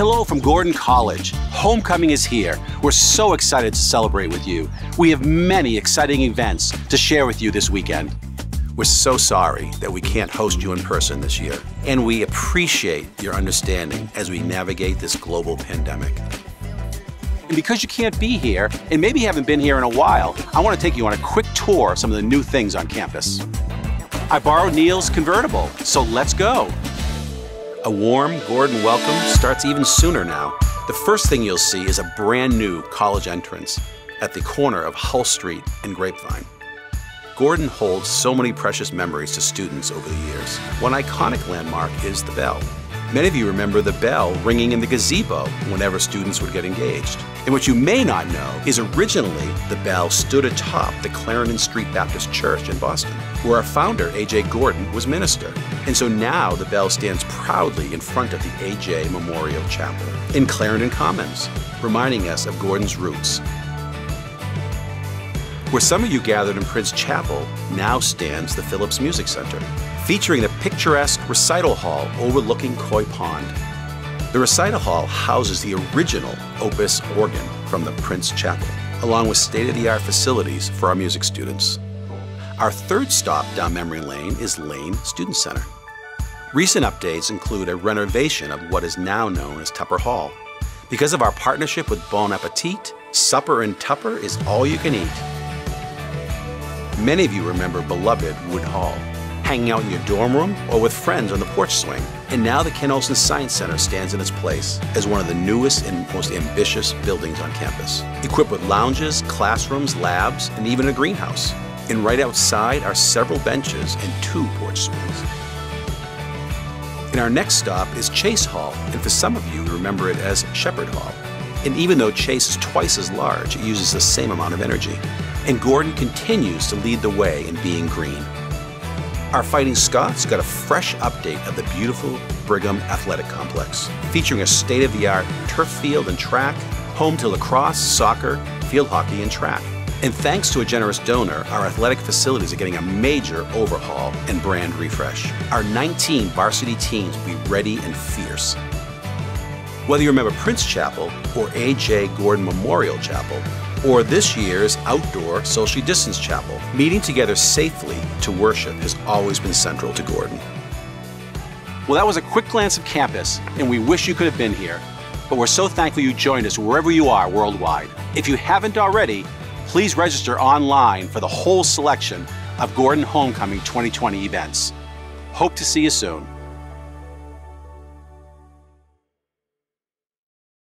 Hello from Gordon College. Homecoming is here. We're so excited to celebrate with you. We have many exciting events to share with you this weekend. We're so sorry that we can't host you in person this year, and we appreciate your understanding as we navigate this global pandemic. And because you can't be here, and maybe haven't been here in a while, I want to take you on a quick tour of some of the new things on campus. I borrowed Neil's convertible, so let's go. A warm Gordon welcome starts even sooner now. The first thing you'll see is a brand new college entrance at the corner of Hull Street and Grapevine. Gordon holds so many precious memories to students over the years. One iconic landmark is the bell. Many of you remember the bell ringing in the gazebo whenever students would get engaged. And what you may not know is originally the bell stood atop the Clarendon Street Baptist Church in Boston, where our founder, A.J. Gordon, was minister. And so now the bell stands proudly in front of the A.J. Memorial Chapel in Clarendon Commons, reminding us of Gordon's roots. Where some of you gathered in Prince Chapel now stands the Phillips Music Center, featuring the picturesque recital hall overlooking Coy Pond. The recital hall houses the original Opus organ from the Prince Chapel, along with state-of-the-art facilities for our music students. Our third stop down memory lane is Lane Student Center. Recent updates include a renovation of what is now known as Tupper Hall. Because of our partnership with Bon Appetit, supper in Tupper is all you can eat. Many of you remember beloved Wood Hall hanging out in your dorm room or with friends on the porch swing. And now the Ken Olsen Science Center stands in its place as one of the newest and most ambitious buildings on campus, equipped with lounges, classrooms, labs, and even a greenhouse. And right outside are several benches and two porch swings. And our next stop is Chase Hall, and for some of you, remember it as Shepherd Hall. And even though Chase is twice as large, it uses the same amount of energy. And Gordon continues to lead the way in being green. Our Fighting Scots got a fresh update of the beautiful Brigham Athletic Complex, featuring a state of the art turf field and track, home to lacrosse, soccer, field hockey, and track. And thanks to a generous donor, our athletic facilities are getting a major overhaul and brand refresh. Our 19 varsity teams will be ready and fierce. Whether you remember Prince Chapel or A.J. Gordon Memorial Chapel, or this year's outdoor socially distanced chapel. Meeting together safely to worship has always been central to Gordon. Well, that was a quick glance of campus, and we wish you could have been here. But we're so thankful you joined us wherever you are worldwide. If you haven't already, please register online for the whole selection of Gordon Homecoming 2020 events. Hope to see you soon.